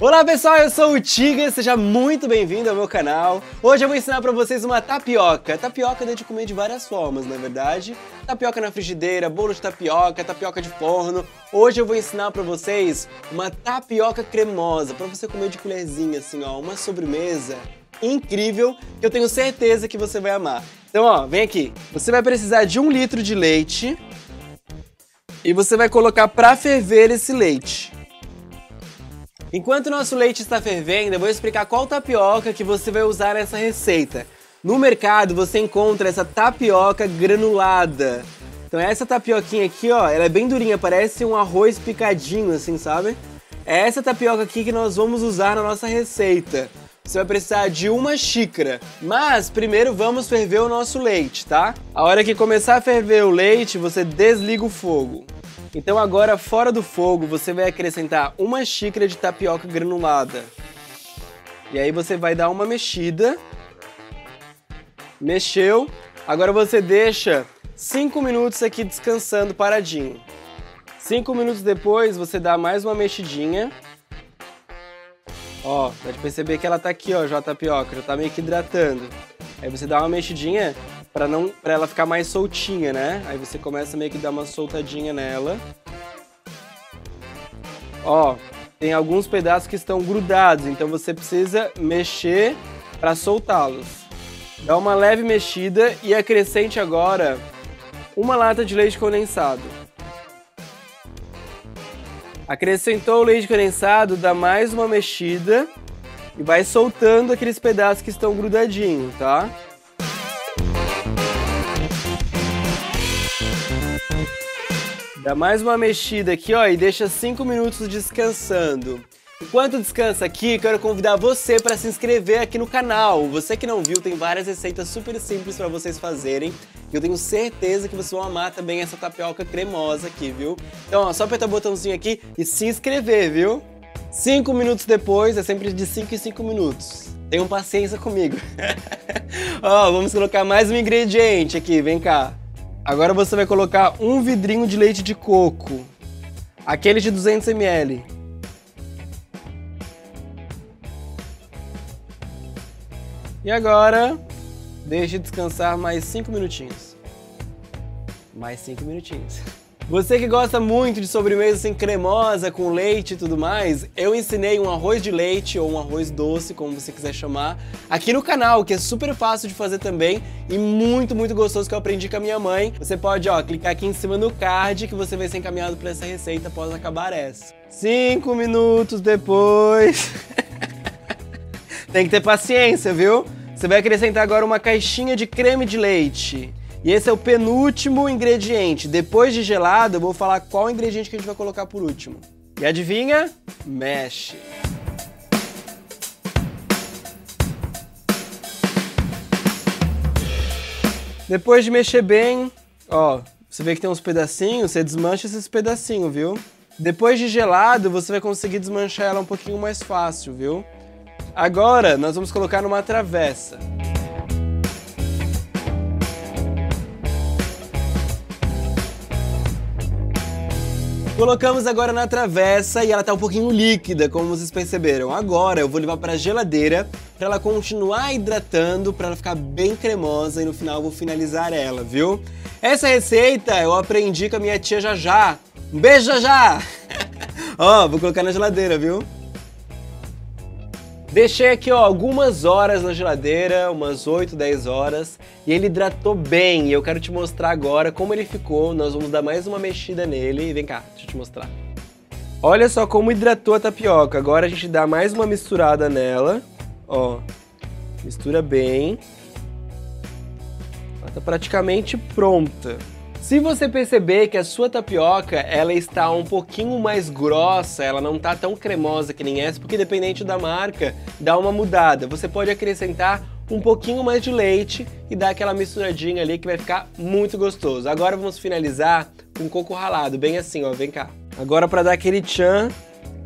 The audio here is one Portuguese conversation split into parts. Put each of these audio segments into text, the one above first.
Olá pessoal, eu sou o Tiga, seja muito bem-vindo ao meu canal. Hoje eu vou ensinar pra vocês uma tapioca. Tapioca dá de comer de várias formas, na é verdade. Tapioca na frigideira, bolo de tapioca, tapioca de forno. Hoje eu vou ensinar pra vocês uma tapioca cremosa, pra você comer de colherzinha, assim ó, uma sobremesa incrível que eu tenho certeza que você vai amar. Então ó, vem aqui. Você vai precisar de um litro de leite e você vai colocar pra ferver esse leite. Enquanto o nosso leite está fervendo, eu vou explicar qual tapioca que você vai usar nessa receita. No mercado você encontra essa tapioca granulada. Então essa tapioquinha aqui, ó, ela é bem durinha, parece um arroz picadinho assim, sabe? É essa tapioca aqui que nós vamos usar na nossa receita. Você vai precisar de uma xícara, mas primeiro vamos ferver o nosso leite, tá? A hora que começar a ferver o leite, você desliga o fogo. Então agora fora do fogo você vai acrescentar uma xícara de tapioca granulada. E aí você vai dar uma mexida. Mexeu. Agora você deixa 5 minutos aqui descansando paradinho. 5 minutos depois você dá mais uma mexidinha. Ó, pode perceber que ela tá aqui, ó, já a tapioca, já tá meio que hidratando. Aí você dá uma mexidinha para não para ela ficar mais soltinha, né? Aí você começa meio que dar uma soltadinha nela. Ó, tem alguns pedaços que estão grudados, então você precisa mexer para soltá-los. Dá uma leve mexida e acrescente agora uma lata de leite condensado. Acrescentou o leite condensado, dá mais uma mexida e vai soltando aqueles pedaços que estão grudadinhos, tá? Dá mais uma mexida aqui, ó, e deixa 5 minutos descansando. Enquanto descansa aqui, quero convidar você para se inscrever aqui no canal. Você que não viu, tem várias receitas super simples para vocês fazerem. E eu tenho certeza que vocês vão amar também essa tapioca cremosa aqui, viu? Então, ó, só apertar o botãozinho aqui e se inscrever, viu? 5 minutos depois, é sempre de 5 em 5 minutos. Tenham paciência comigo. ó, vamos colocar mais um ingrediente aqui, vem cá. Agora você vai colocar um vidrinho de leite de coco, aquele de 200 ml. E agora, deixe descansar mais 5 minutinhos. Mais 5 minutinhos. Você que gosta muito de sobremesa assim cremosa, com leite e tudo mais, eu ensinei um arroz de leite ou um arroz doce, como você quiser chamar, aqui no canal, que é super fácil de fazer também e muito, muito gostoso que eu aprendi com a minha mãe. Você pode, ó, clicar aqui em cima no card que você vai ser encaminhado para essa receita após acabar essa. Cinco minutos depois... Tem que ter paciência, viu? Você vai acrescentar agora uma caixinha de creme de leite. E esse é o penúltimo ingrediente. Depois de gelado, eu vou falar qual ingrediente que a gente vai colocar por último. E adivinha? Mexe. Depois de mexer bem, ó, você vê que tem uns pedacinhos, você desmancha esses pedacinhos, viu? Depois de gelado, você vai conseguir desmanchar ela um pouquinho mais fácil, viu? Agora, nós vamos colocar numa travessa. Colocamos agora na travessa e ela tá um pouquinho líquida, como vocês perceberam. Agora eu vou levar para a geladeira para ela continuar hidratando, para ela ficar bem cremosa e no final eu vou finalizar ela, viu? Essa receita eu aprendi com a minha tia Jajá. Um beijo, Jajá! Ó, vou colocar na geladeira, viu? Deixei aqui ó, algumas horas na geladeira, umas 8, 10 horas, e ele hidratou bem. E eu quero te mostrar agora como ele ficou. Nós vamos dar mais uma mexida nele. Vem cá, deixa eu te mostrar. Olha só como hidratou a tapioca. Agora a gente dá mais uma misturada nela. Ó, mistura bem. Ela tá praticamente pronta. Se você perceber que a sua tapioca ela está um pouquinho mais grossa, ela não está tão cremosa que nem essa, porque dependente da marca, dá uma mudada. Você pode acrescentar um pouquinho mais de leite e dar aquela misturadinha ali que vai ficar muito gostoso. Agora vamos finalizar com coco ralado, bem assim, ó, vem cá. Agora para dar aquele tchan,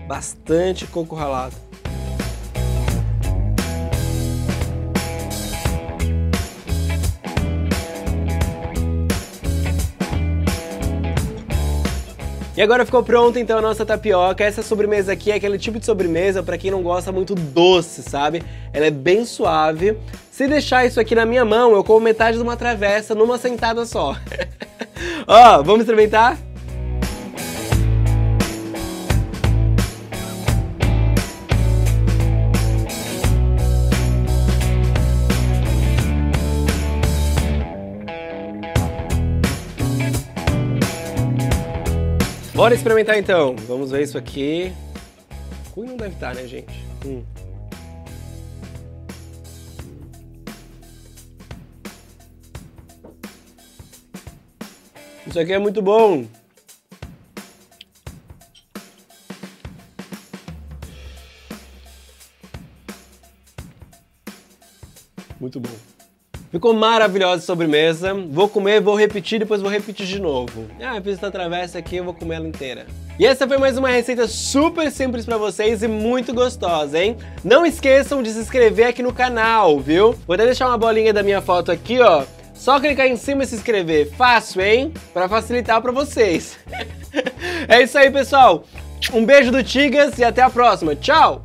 bastante coco ralado. E agora ficou pronta então a nossa tapioca. Essa sobremesa aqui é aquele tipo de sobremesa para quem não gosta muito doce, sabe? Ela é bem suave. Se deixar isso aqui na minha mão, eu como metade de uma travessa numa sentada só. Ó, vamos experimentar? Bora experimentar então. Vamos ver isso aqui. Ruim não deve estar, né, gente? Hum. Isso aqui é muito bom. Muito bom. Ficou maravilhosa sobremesa. Vou comer, vou repetir, depois vou repetir de novo. Ah, fiz essa travessa aqui, eu vou comer ela inteira. E essa foi mais uma receita super simples para vocês e muito gostosa, hein? Não esqueçam de se inscrever aqui no canal, viu? Vou até deixar uma bolinha da minha foto aqui, ó. Só clicar em cima e se inscrever. Fácil, hein? Para facilitar para vocês. é isso aí, pessoal. Um beijo do Tigas e até a próxima. Tchau!